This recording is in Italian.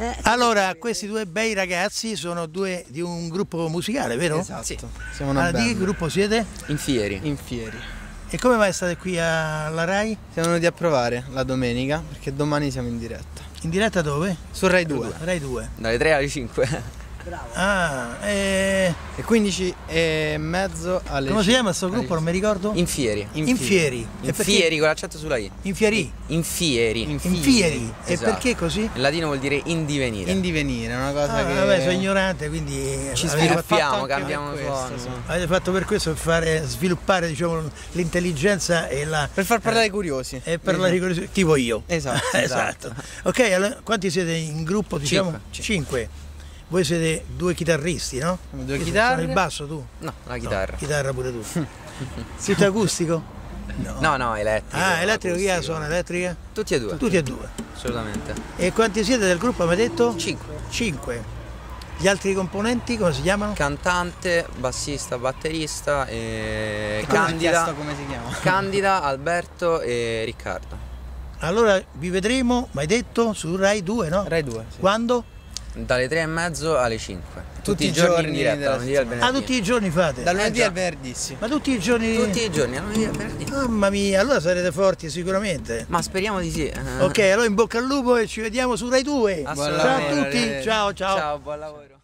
Eh, Allora, questi due bei ragazzi sono due di un gruppo musicale, vero? Esatto. Sì. Siamo una Ah, di che band. gruppo siete? in fieri. In fieri. E come mai state qui alla RAI? Siamo venuti a provare la domenica perché domani siamo in diretta. In diretta dove? Su Rai 2. RAI 2. Dalle 3 alle 5. Ah, eh, E 15 e mezzo alle come si chiama sto gruppo? Non mi ricordo. In fieri. In In Fieri. In E perché- fieri con l'accento sulla I. In Fieri. In fieri. In In Fieri. Fieri. E Esatto. perché così? In latino vuol dire in divenire. In divenire, è una cosa Ah, che vabbè, sono ignorante, quindi ci sviluppiamo, cambiamo questo, suono. sì. avete fatto per questo per fare, sviluppare diciamo, l'intelligenza e la Per far parlare i curiosi. e per la rigorosità, tipo io. Esatto, esatto. Ok, allora, quanti siete in gruppo? Diciamo? Cinque. Cinque. Voi siete due chitarristi, no? Siamo due Chi chitarre. Sono il basso tu? No, la chitarra. No, chitarra pure tu. Tutto acustico? No, no, elettrico. Ah, elettrico, chi la acustico. suona elettrica? Tutti e due. Tutti e due. Assolutamente. E quanti siete del gruppo, mi hai detto? Cinque. Cinque. Gli altri componenti come si chiamano? Cantante, bassista, batterista e Come Candida. come si chiama? Candida, Alberto e Riccardo. Allora vi vedremo, mi hai detto, su Rai 2, no? Rai 2. Sì. Quando? Dalle 3 e mezzo alle 5. Tutti, i i giorni, giorni in diretta, lunedì al settimana. Ah, venerdì. tutti i giorni fate? Dal lunedì già. al venerdì, sì. Ma tutti i giorni? Tutti i giorni, dal lunedì al venerdì. Mamma mia, allora sarete forti sicuramente. Ma speriamo di sì. eh. Ok, allora in bocca al lupo e ci vediamo su Rai 2. Ciao a tutti, ciao ciao. Ciao, buon lavoro.